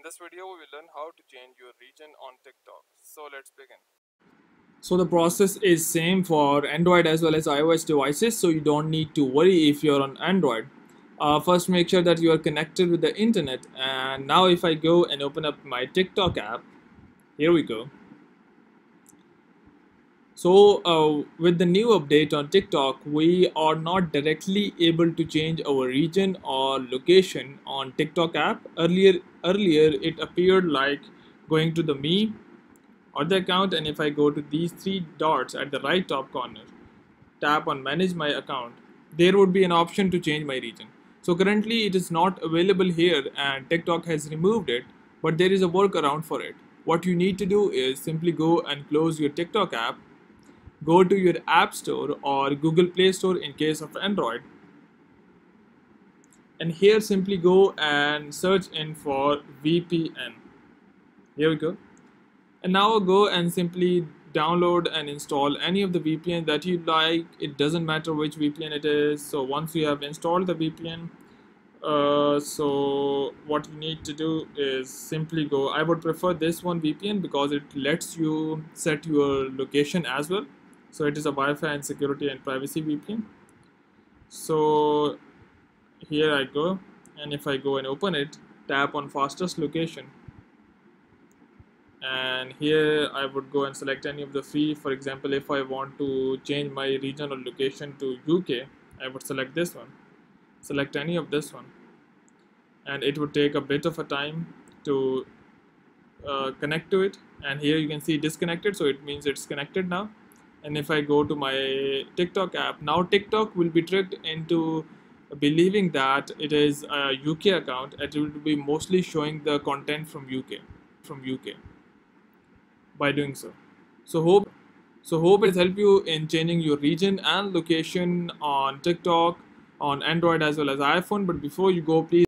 In this video, we will learn how to change your region on TikTok. So let's begin. So the process is same for Android as well as iOS devices. So you don't need to worry if you're on Android. Uh, first, make sure that you are connected with the internet. And now if I go and open up my TikTok app, here we go. So uh, with the new update on TikTok, we are not directly able to change our region or location on TikTok app. Earlier, earlier it appeared like going to the me or the account and if I go to these three dots at the right top corner, tap on manage my account, there would be an option to change my region. So currently it is not available here and TikTok has removed it, but there is a workaround for it. What you need to do is simply go and close your TikTok app go to your App Store or Google Play Store in case of Android. And here simply go and search in for VPN. Here we go. And now go and simply download and install any of the VPN that you like. It doesn't matter which VPN it is. So once you have installed the VPN, uh, so what you need to do is simply go. I would prefer this one VPN because it lets you set your location as well so it is a Wi-Fi and security and privacy VPN so here I go and if I go and open it tap on fastest location. And here I would go and select any of the free for example if I want to change my region or location to UK I would select this one. Select any of this one. And it would take a bit of a time to uh, connect to it. And here you can see disconnected so it means it's connected now and if I go to my TikTok app, now TikTok will be tricked into believing that it is a UK account it will be mostly showing the content from UK from UK by doing so. So hope so hope it help you in changing your region and location on TikTok on Android as well as iPhone. But before you go, please